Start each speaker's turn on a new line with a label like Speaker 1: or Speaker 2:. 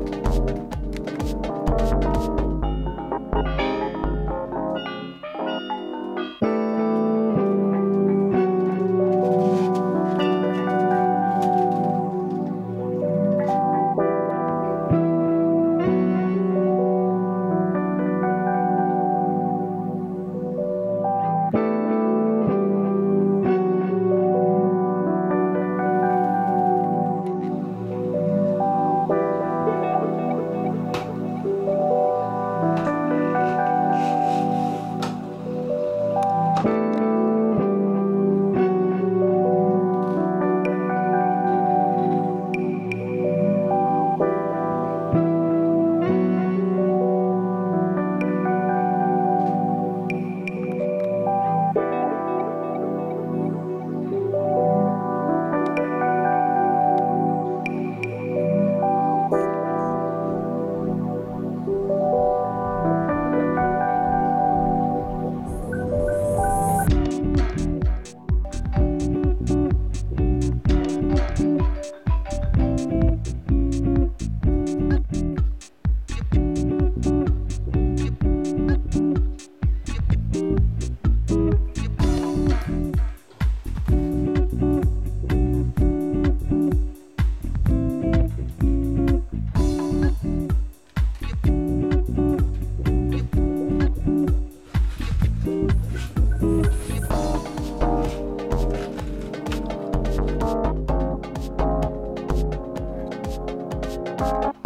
Speaker 1: Bye. Thank you